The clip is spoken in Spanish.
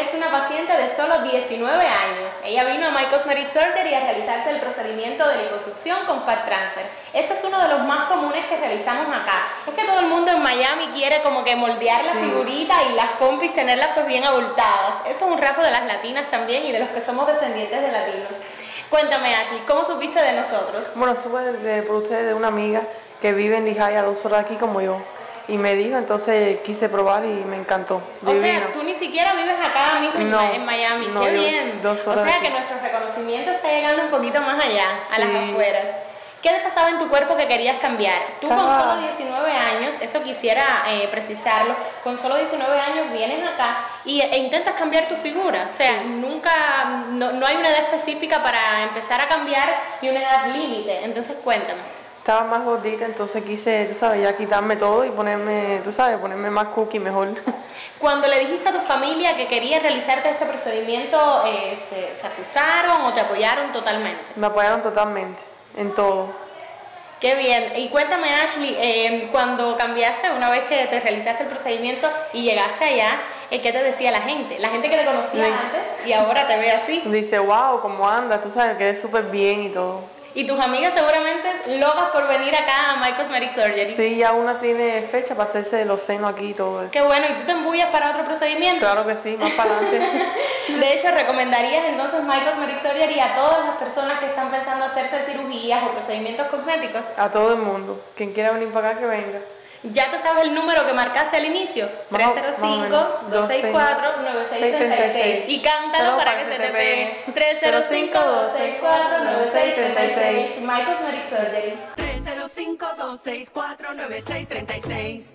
es una paciente de solo 19 años. Ella vino a My Cosmetic Surgery a realizarse el procedimiento de liposucción con Fat Transfer. Este es uno de los más comunes que realizamos acá. Es que todo el mundo en Miami quiere como que moldear la figurita y las compis tenerlas pues bien abultadas. Eso es un rasgo de las latinas también y de los que somos descendientes de latinos. Cuéntame Ashley, ¿cómo supiste de nosotros? Bueno, supe de, por ustedes de una amiga que vive en Lijaya, dos horas aquí como yo y me dijo, entonces quise probar y me encantó. O sea, tú ni siquiera vives acá mismo en Miami, qué bien. o sea que nuestro reconocimiento está llegando un poquito más allá, a las afueras. ¿Qué te pasaba en tu cuerpo que querías cambiar? Tú con solo 19 años, eso quisiera eh, precisarlo, con solo 19 años vienes acá y, e intentas cambiar tu figura. O sea, nunca, no, no hay una edad específica para empezar a cambiar y una edad límite. Entonces cuéntame estaba más gordita, entonces quise, tú sabes, ya quitarme todo y ponerme, tú sabes, ponerme más cookie mejor. Cuando le dijiste a tu familia que querías realizarte este procedimiento, eh, ¿se, asustaron o te apoyaron totalmente? Me apoyaron totalmente, en todo. Qué bien. Y cuéntame, Ashley, eh, cuando cambiaste, una vez que te realizaste el procedimiento y llegaste allá, eh, ¿qué te decía la gente? La gente que te conocía antes y ahora te ve así. Dice, wow, ¿cómo andas? Tú sabes, quedé súper bien y todo. Y tus amigas seguramente locas por venir acá a My Cosmetic Surgery. Sí, ya una tiene fecha para hacerse los senos aquí y todo eso. Qué bueno, ¿y tú te embullas para otro procedimiento? Claro que sí, más para adelante. de hecho, ¿recomendarías entonces My Cosmetic Surgery a todas las personas que están pensando hacerse cirugías o procedimientos cosméticos? A todo el mundo. Quien quiera venir para acá, que venga. ¿Ya te sabes el número que marcaste al inicio? 305-264-9636. Y cántalo para, que, se te pegue. 305-264-9636. My Cosmetic Surgery. 305-264-9636.